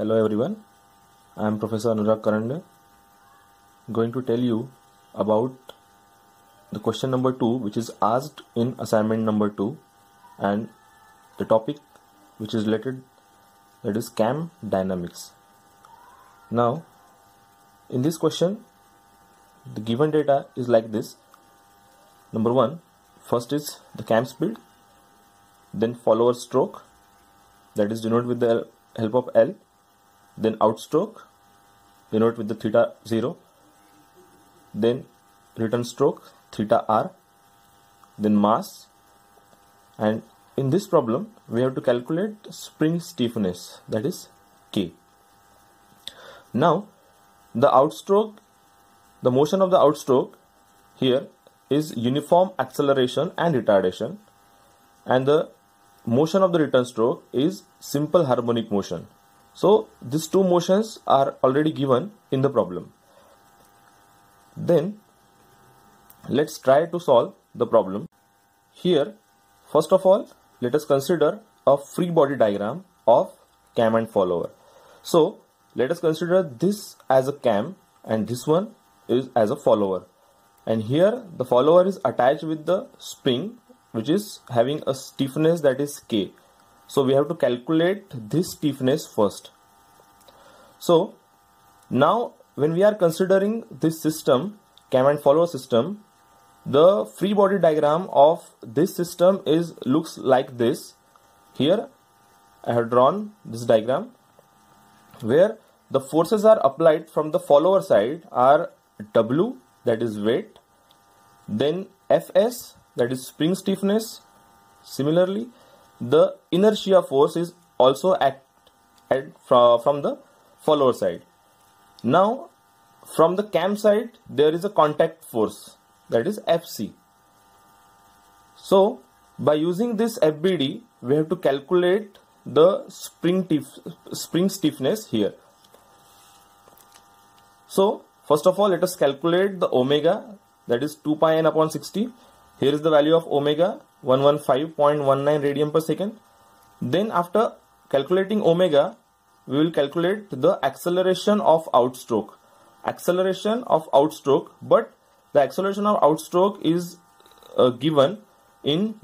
Hello everyone, I am Professor Anurag Karande. Going to tell you about the question number 2 which is asked in assignment number 2 and the topic which is related that is cam dynamics. Now in this question the given data is like this. Number 1 first is the cam speed then follower stroke that is denoted with the help of L then outstroke denote with the theta 0 then return stroke theta r then mass. And in this problem we have to calculate spring stiffness that is k. Now the outstroke the motion of the outstroke here is uniform acceleration and retardation. And the motion of the return stroke is simple harmonic motion so these two motions are already given in the problem. Then let's try to solve the problem. Here first of all let us consider a free body diagram of cam and follower. So let us consider this as a cam and this one is as a follower and here the follower is attached with the spring which is having a stiffness that is k so we have to calculate this stiffness first. So now when we are considering this system, cam and follower system, the free body diagram of this system is looks like this. Here I have drawn this diagram where the forces are applied from the follower side are W that is weight, then Fs that is spring stiffness. Similarly, the inertia force is also act, from, from the follower side. Now from the cam side there is a contact force that is Fc. So by using this FBD we have to calculate the spring, spring stiffness here. So first of all let us calculate the omega that is 2 pi n upon 60. Here is the value of omega 115.19 radian per second. Then after calculating omega, we will calculate the acceleration of outstroke. Acceleration of outstroke, but the acceleration of outstroke is uh, given in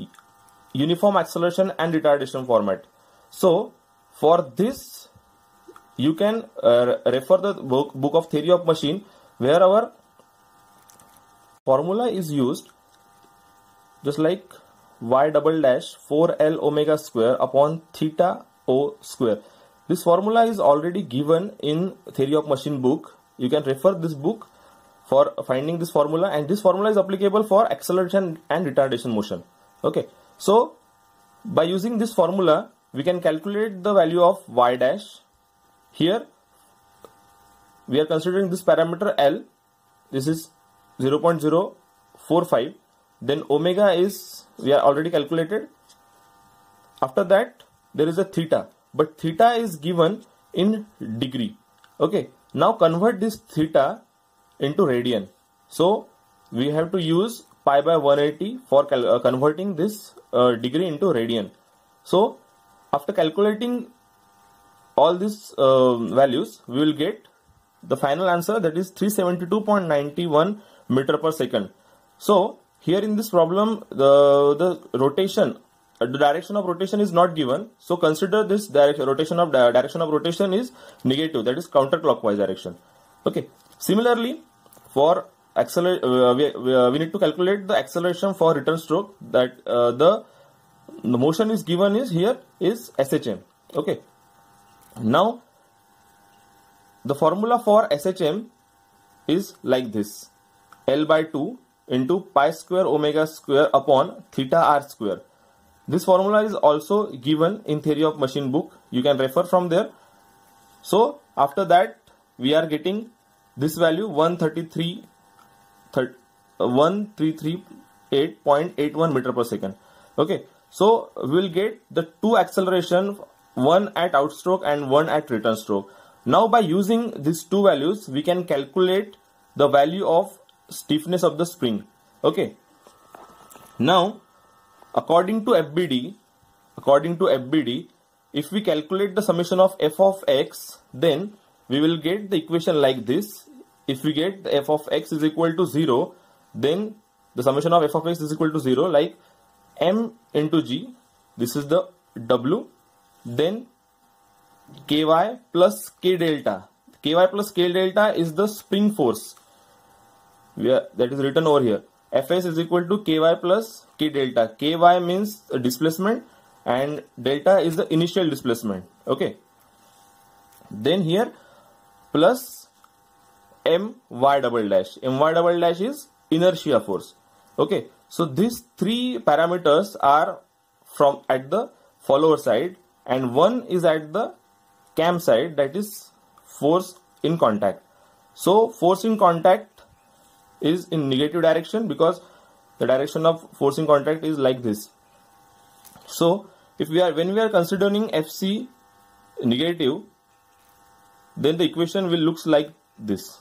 uniform acceleration and retardation format. So for this, you can uh, refer the book, book of theory of machine where our formula is used just like y double dash 4l omega square upon theta o square. This formula is already given in theory of machine book. You can refer this book for finding this formula and this formula is applicable for acceleration and retardation motion. Okay. So by using this formula we can calculate the value of y dash. Here we are considering this parameter L. This is 0.045 then omega is we are already calculated. After that there is a theta. But theta is given in degree. Okay. Now convert this theta into radian. So we have to use pi by 180 for uh, converting this uh, degree into radian. So after calculating all these uh, values we will get the final answer that is 372.91 meter per second. So here in this problem, the, the rotation, uh, the direction of rotation is not given. So consider this direction, rotation of direction of rotation is negative, that is counterclockwise direction. Okay. Similarly, for accelerate, uh, we, uh, we need to calculate the acceleration for return stroke that uh, the, the motion is given is here is SHM. Okay. Now, the formula for SHM is like this L by 2 into pi square omega square upon theta r square. This formula is also given in theory of machine book. You can refer from there. So after that we are getting this value 133 1338.81 uh, meter per second. Okay. So we will get the two acceleration one at outstroke and one at return stroke. Now by using these two values we can calculate the value of stiffness of the spring. Okay. Now according to FBD according to FBD if we calculate the summation of f of x then we will get the equation like this. If we get the f of x is equal to 0 then the summation of f of x is equal to 0 like m into g this is the w then ky plus k delta. Ky plus k delta is the spring force are, that is written over here. Fs is equal to ky plus k delta. Ky means displacement and delta is the initial displacement. Okay. Then here plus my double dash. My double dash is inertia force. Okay. So these three parameters are from at the follower side and one is at the cam side that is force in contact. So force in contact is in negative direction because the direction of forcing in contact is like this. So if we are when we are considering fc negative then the equation will looks like this.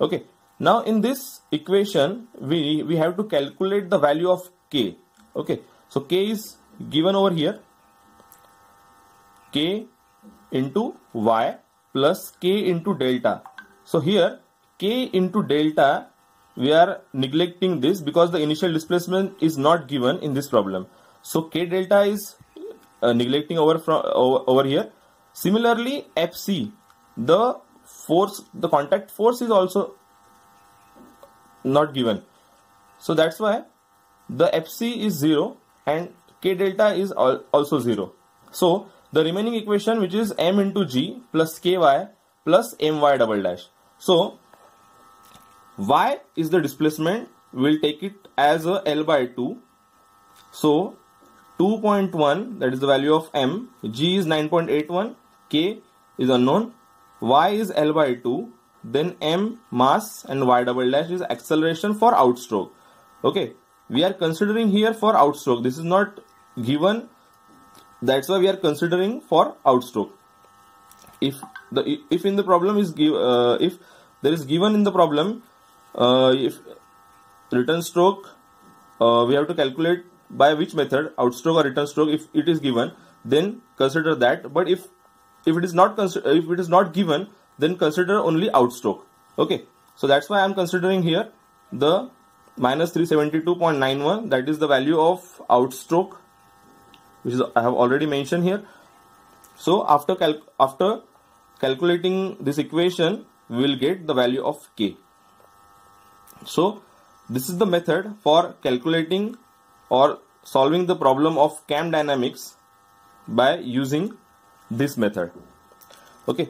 Okay. Now in this equation we we have to calculate the value of k. Okay. So k is given over here. K into y plus k into delta. So here k into delta we are neglecting this because the initial displacement is not given in this problem. So k delta is uh, neglecting over from over, over here. Similarly fc the force the contact force is also not given. So that's why the fc is 0 and k delta is also 0 so the remaining equation which is m into g plus ky plus my double dash. So y is the displacement we'll take it as a l by 2 so 2.1 that is the value of m g is 9.81 k is unknown. Y is l by 2 then m mass and y double dash is acceleration for outstroke. Okay we are considering here for outstroke. This is not given. That's why we are considering for outstroke. If the if in the problem is give uh, if there is given in the problem if return stroke uh, we have to calculate by which method outstroke or return stroke if it is given then consider that. But if if it is not if it is not given then consider only outstroke. Okay. So that's why i'm considering here the minus 372.91 that is the value of outstroke which is i have already mentioned here. So after cal after calculating this equation we will get the value of k so this is the method for calculating or solving the problem of cam dynamics by using this method. Okay.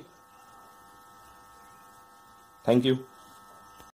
Thank you